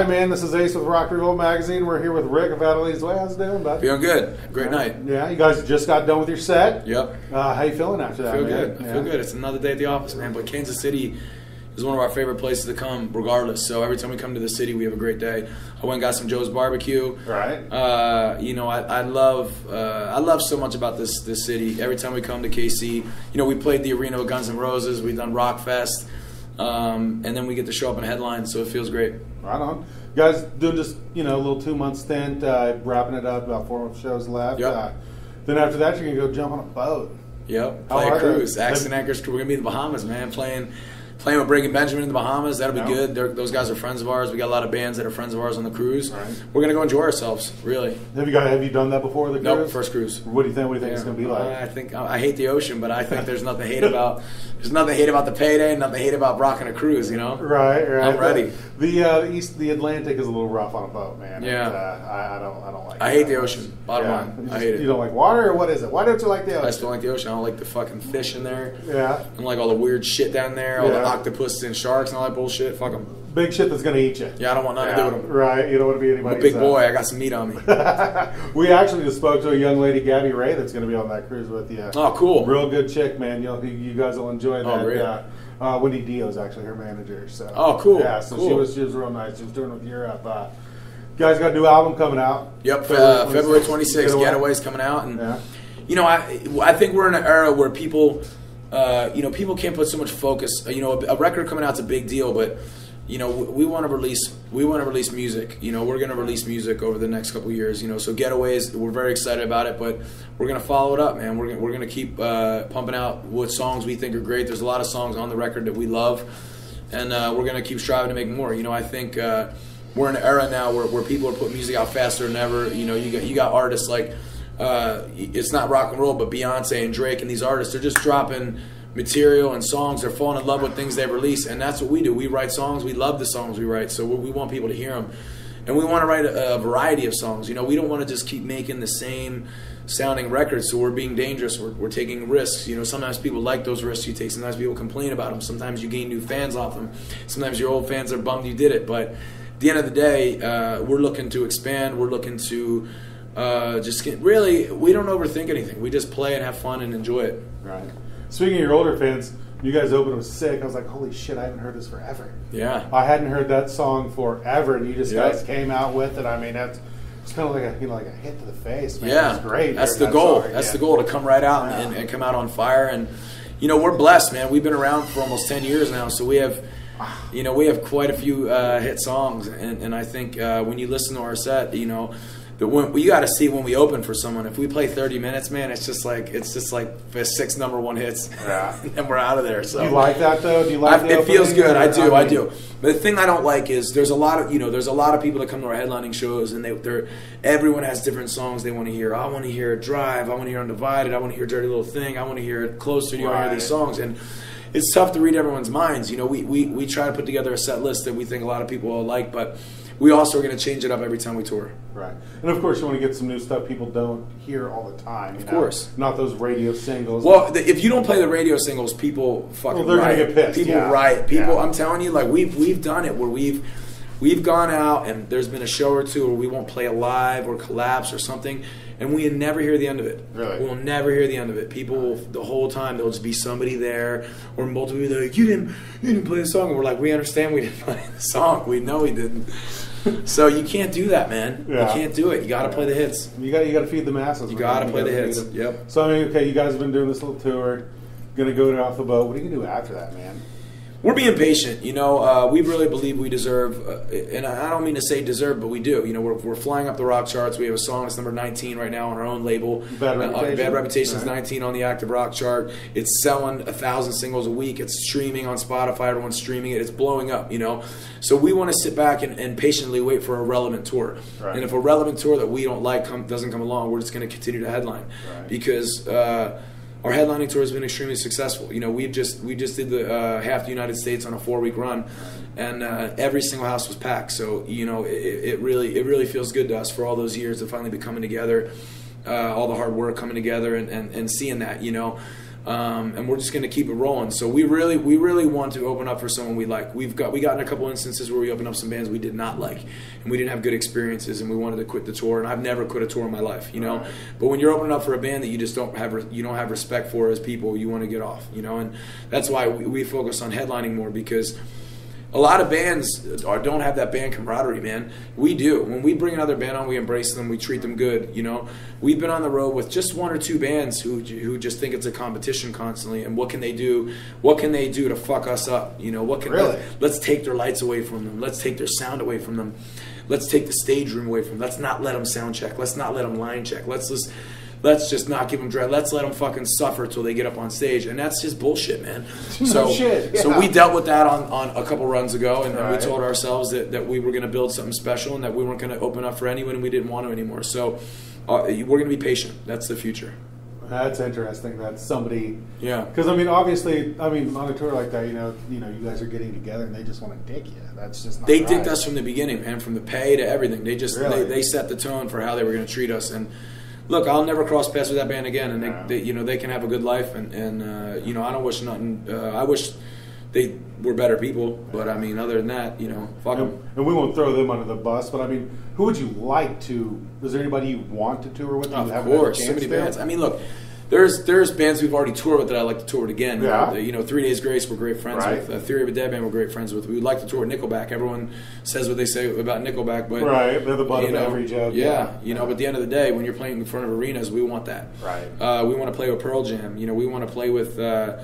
right, man. This is Ace with RockRevolt Magazine. We're here with Rick of Adelitas Way. How's it doing, bud? Feeling good. Great night. Yeah, you guys just got done with your set. Yep. Uh, how you feeling after that? feel man? good. I Yeah. feel good. It's another day at the office, man. But Kansas City is one of our favorite places to come, regardless. So every time we come to the city, we have a great day. I went and got some Joe's barbecue. Right. Uh, you know, I, I love uh, I love so much about this this city. Every time we come to KC, you know, we played the arena with Guns N' Roses. We've done Rock Fest, um, and then we get to show up in headlines. So it feels great. Right on. You guys doing just you know a little two month stint, uh, wrapping it up. About four shows left. Yep. Uh, then after that, you're gonna go jump on a boat. Yep. Play a cruise. they? Axe and Anchors. We're gonna be in the Bahamas, man. Playing, playing with Breaking Benjamin in the Bahamas. That'll be Yeah. good. They're, those guys are friends of ours. We got a lot of bands that are friends of ours on the cruise. Right. We're gonna go enjoy ourselves. Really. Have you guys have you done that before? The Nope. cruise? First cruise. What do you think? What do you think it's gonna be Uh, like? I think I I hate the ocean, but I think there's nothing to hate about. There's nothing to hate about the payday, and nothing to hate about rocking a cruise. You know. Right, right. I'm ready. The uh, east, the Atlantic is a little rough on a boat, man. Yeah. And, uh, I, I don't, I don't like. It. I hate the much. ocean. Bottom Yeah. line, You I hate it. You don't like water, or what is it? Why don't you like the ocean? just don't like the ocean. I don't like the fucking fish in there. Yeah, and like all the weird shit down there, all the Yeah. Octopus and sharks and all that bullshit. Fuck them. big shit that's gonna eat you. Yeah, I don't want nothing Yeah, to do with them. Right, you don't want to be I'm anybody's. a big uh, boy. I got some meat on me. we actually just spoke to a young lady, Gabby Ray, that's going to be on that cruise with you. Oh, cool. Real good chick, man. You'll, you guys will enjoy that. Oh, great. Uh, uh, Wendy Dio is actually her manager. So. Oh, cool. Yeah, so she was she was real nice. She was doing it with Europe. Uh, you guys got a new album coming out. Yep, uh, February 26th, Getaway. Getaway's coming out, and Yeah. you know, I I think we're in an era where people, uh, you know, people can't put so much focus. You know, a, a record coming out's a big deal, but you know, we, we want to release we want to release music. You know, we're going to release music over the next couple years. You know, so Getaways, we're very excited about it, but we're going to follow it up, man. We're gonna, we're going to keep uh, pumping out what songs we think are great. There's a lot of songs on the record that we love, and uh, we're going to keep striving to make more. You know, I think. Uh, we're in an era now where, where people are putting music out faster than ever. You know, you got you got artists like uh, it's not rock and roll, but Beyonce and Drake and these artists they're just dropping material and songs. They're falling in love with things they release, and that's what we do. We write songs. We love the songs we write, so we, want people to hear them, and we want to write a, a variety of songs. You know, we don't want to just keep making the same sounding records. So we're being dangerous. We're, we're taking risks. You know, sometimes people like those risks you take. Sometimes people complain about them. Sometimes you gain new fans off them. Sometimes your old fans are bummed you did it, but at the end of the day, uh, we're looking to expand. We're looking to uh, just get, really, we don't overthink anything. We just play and have fun and enjoy it. Right. Speaking of your older fans, you guys opened with sick. I was like, holy shit, I haven't heard this forever. Yeah. I hadn't heard that song forever, and you just Yeah. guys came out with it. I mean, that's it's kind of like a you know like a hit to the face, man. Yeah, it's great. That's the that goal. song That's the goal to come right out Yeah. and, and come out on fire. And you know, we're blessed, man. We've been around for almost ten years now, so we have, you know, we have quite a few uh, hit songs. And, and I think uh, when you listen to our set, you know. The when, you got to see when we open for someone. If we play 30 minutes, man, it's just like it's just like six number one hits, Yeah. and then we're out of there. So Do you like that though? Do you like I, the it feels opening, good. I do. I, mean, do. But the thing I don't like is there's a lot of you know there's a lot of people that come to our headlining shows and they they're everyone has different songs they want to hear. I want to hear Drive. I want to hear Undivided. I want to hear Dirty Little Thing. I want to hear it Closer. You want to hear these songs and. It's tough to read everyone's minds. You know, we, we, we try to put together a set list that we think a lot of people will like, but we also are going to change it up every time we tour. Right, and of course you want to get some new stuff people don't hear all the time. Of know? course. not those radio singles. Well, the, if you don't play the radio singles, people fucking Well, they're riot. get pissed, People yeah. riot. People, Yeah. I'm telling you, like we've we've done it where we've we've gone out and there's been a show or two where we won't play a live or collapse or something, and we never hear the end of it. Really? we'll never hear the end of it. People will, the whole time there'll just be somebody there or multiple people like you didn't you didn't play the song. And we're like we understand we didn't play the song. We know we didn't. So you can't do that, man. Yeah. You can't do it. You got to play the hits. you got you got to feed the masses. You got to play the hits. Yep. So I mean, okay, you guys have been doing this little tour. Gonna go off the boat. What are you gonna do after that, man? We're being patient, you know. Uh, we really believe we deserve, uh, and I don't mean to say deserve, but we do. You know, we're, we're flying up the rock charts. We have a song that's number 19 right now on our own label. Bad Uh, Reputation. Bad Reputation's Right. 19 on the active rock chart. It's selling a thousand singles a week. It's streaming on Spotify. Everyone's streaming it. It's blowing up, you know. So we want to sit back and, and patiently wait for a relevant tour. Right. And if a relevant tour that we don't like come, doesn't come along, we're just going to continue to headline Right. because. Uh, our headlining tour has been extremely successful. You know, we've just we just did the uh, half the United States on a four week run, and uh, every single house was packed. So you know, it, it really it really feels good to us for all those years to finally be coming together, uh, all the hard work coming together, and, and, and seeing that. You know, Um, and we're just going to keep it rolling. So we really, we really want to open up for someone we like. We've got, we got in a couple instances where we opened up some bands we did not like, and we didn't have good experiences, and we wanted to quit the tour. And I've never quit a tour in my life, you know. Right. But when you're opening up for a band that you just don't have, you don't have respect for as people, you want to get off, you know. And that's why we, we focus on headlining more because a lot of bands are, don't have that band camaraderie, man. We do. When we bring another band on, we embrace them. We treat them good. You know, we've been on the road with just one or two bands who who just think it's a competition constantly. And what can they do? What can they do to fuck us up? You know, what can Really? let, us take their lights away from them. Let's take their sound away from them. Let's take the stage room away from them. Let's not let them sound check. Let's not let them line check. Let's just let's just not give them dread. Let's let them fucking suffer till they get up on stage. And that's just bullshit, man. So shit, so we dealt with that on, on a couple runs ago, and Right. we told ourselves that, that we were going to build something special and that we weren't going to open up for anyone and we didn't want to anymore. So uh, we're going to be patient. That's the future. That's interesting. That somebody, Yeah. because I mean, obviously, I mean, on a tour like that, you know, you know, you guys are getting together and they just want to dick you. That's just not They right. dicked us from the beginning, man, from the pay to everything. They just Really? they, they set the tone for how they were going to treat us. And look, I'll never cross paths with that band again. And they, they you know, they can have a good life. And, and uh, you know, I don't wish nothing. Uh, I wish they were better people. But I mean, other than that, you know, fuck them. And, we won't throw them under the bus, but I mean, who would you like to? Is there anybody you want to tour with? Of you haven't had a course, so many bands. I mean, look, there's there's bands we've already toured with that I like to tour with again. Yeah. You know, Three Days Grace we're great friends Right. with. Uh, Theory of a Deadman we're great friends with. We would like to tour with Nickelback. Everyone says what they say about Nickelback, but Right, they're the butt of know, every joke. Yeah, Yeah. you know, but at the end of the day, when you're playing in front of arenas, we want that. Right. Uh, we want to play with Pearl Jam. You know, we want to play with. Uh,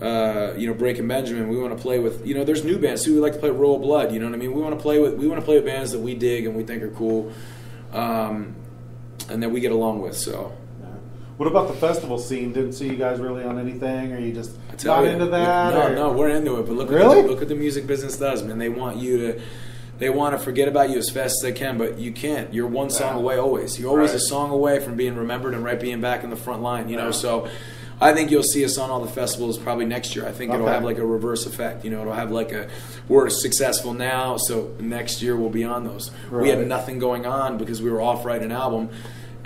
uh, you know, Breaking Benjamin. We want to play with. You know, there's new bands too. We like to play with Royal Blood. You know what I mean? We want to play with. We want to play with bands that we dig and we think are cool, um, and that we get along with. So. What about the festival scene? Didn't see you guys really on anything, or you just not you, into that? No, or- no, we're into it. But look, Really? at the, look what the music business does, man. They want you to, they want to forget about you as fast as they can, but you can't. You're one song away always. You're always a song away from being remembered and right being back in the front line. You know, Yeah. so. I think you'll see us on all the festivals probably next year. I think it'll have like a reverse effect. You know, it'll have like a we're successful now, so next year we'll be on those. We had nothing going on because we were off writing an album,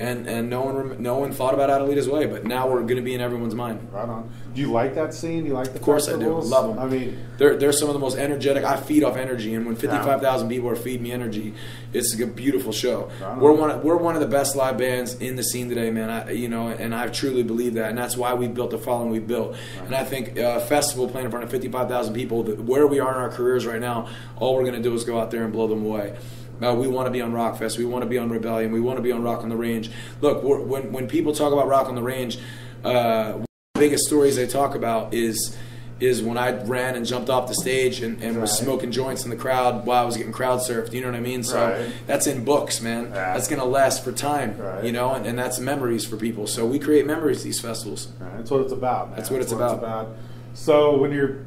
and and no one rem- no one thought about Adelitas Way, but now we're going to be in everyone's mind. Right on. Do you like that scene? Do you like the Of course I do. Love Love 'em. I mean, They're, they're some of the most energetic. I feed off energy, and when 55,000 people are feeding me energy, it's a beautiful show. Right on. We're one of, we're one of the best live bands in the scene today, man. I, you know, and I truly believe that, and that's why we built the following we built. And I think uh, a festival playing in front of 55,000 people, where we are in our careers right now, all we're going to do is go out there and blow them away. Uh, we want to be on Rockfest. We want to be on Rebellion. We want to be on Rock on the Range. Look, we're, when when people talk about Rock on the Range, uh, the biggest stories they talk about is is when I ran and jumped off the stage and, and was smoking joints in the crowd while I was getting crowd surfed. You know what I mean? So Right. that's in books, man. Yeah. That's gonna last for time. Right. You know, and, and that's memories for people. So we create memories these festivals. Right, That's what it's about. Man. That's what it's about. So when you're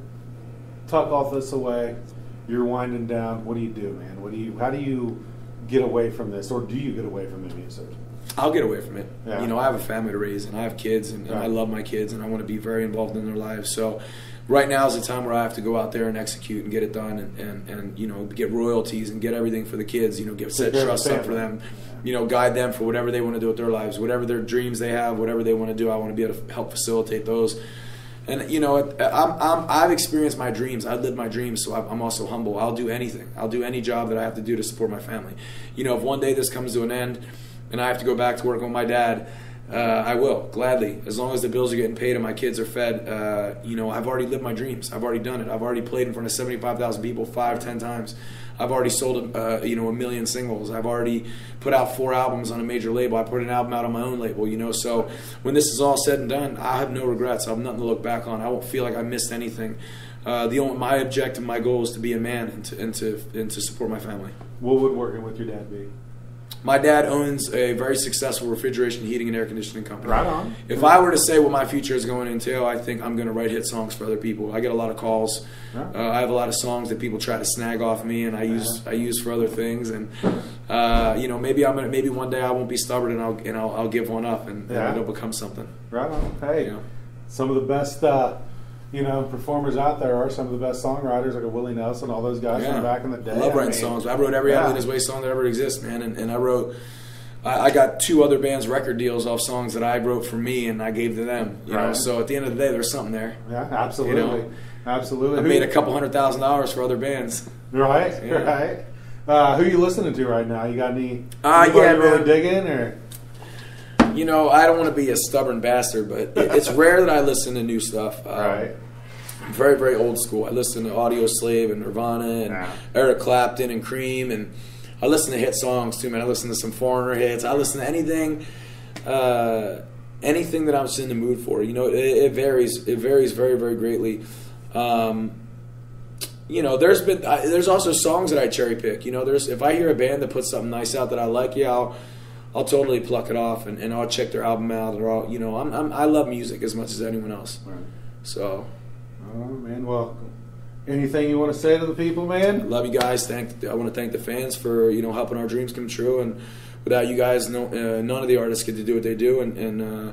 tuck all this away, you're winding down. What do you do, man? What do you? How do you get away from this, or do you get away from the music? I'll get away from it. Yeah. You know, I have a family to raise and I have kids and, and I love my kids and I want to be very involved in their lives. So right now is the time where I have to go out there and execute and get it done and, and, and you know, get royalties and get everything for the kids, you know, get set care of the trust up for them, you know, guide them for whatever they want to do with their lives, whatever their dreams they have, whatever they want to do, I want to be able to help facilitate those. And you know, I'm, I'm, I've experienced my dreams. I've lived my dreams, so I'm also humble. I'll do anything. I'll do any job that I have to do to support my family. You know, if one day this comes to an end, and I have to go back to working with my dad, uh, I will gladly, as long as the bills are getting paid and my kids are fed. Uh, you know, I've already lived my dreams. I've already done it. I've already played in front of seventy-five thousand people five, ten times. I've already sold, uh, you know, a million singles. I've already put out four albums on a major label. I put an album out on my own label. You know, so when this is all said and done, I have no regrets. I have nothing to look back on. I won't feel like I missed anything. Uh, the only my objective, my goal is to be a man and to and to, and to support my family. What would working with your dad be? My dad owns a very successful refrigeration, heating, and air conditioning company. Right on. If I were to say what my future is going to entail, I think I'm going to write hit songs for other people. I get a lot of calls. Yeah. Uh, I have a lot of songs that people try to snag off me, and I use I use for other things. And uh, you know, maybe I'm gonna maybe one day I won't be stubborn and I'll and I'll, I'll give one up, and, Yeah. and it'll become something. Right on. Hey, Yeah. some of the best, uh, you know, performers out there are some of the best songwriters, like a Willie Nelson, all those guys Yeah. from back in the day. I love writing mean, songs. I wrote every yeah. Way song that ever exists, man. And, and I wrote I, I got two other bands' record deals off songs that I wrote for me and I gave to them. You know, so at the end of the day, there's something there. Yeah, absolutely, You know, absolutely. I made a couple hundred thousand dollars for other bands. Right, Yeah. right. Uh, who you listening to right now? You got any? Uh, yeah, really digging or? You know, I don't want to be a stubborn bastard, but it, it's rare that I listen to new stuff. Um, Right. I'm very, very old school. I listen to Audioslave and Nirvana and Yeah. Eric Clapton and Cream, and I listen to hit songs too, man. I listen to some Foreigner hits. I listen to anything, uh, anything that I'm just in the mood for. You know, it, it varies. It varies very, very greatly. Um, you know, there's been I, there's also songs that I cherry pick. You know, there's if I hear a band that puts something nice out that I like, yeah, I'll I'll totally pluck it off and, and I'll check their album out. Or I'll, you know, I'm, I'm I love music as much as anyone else. Right. So Oh man, well, anything you want to say to the people, man? love you guys. Thank I want to thank the fans for you know helping our dreams come true. And without you guys, no, uh, none of the artists get to do what they do, and, and uh,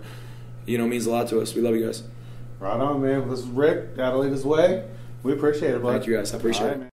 you know it means a lot to us. We love you guys. Right on, man. This is Rick, of Adelitas Way. We appreciate it, bud. Thank you guys. I appreciate All it. man.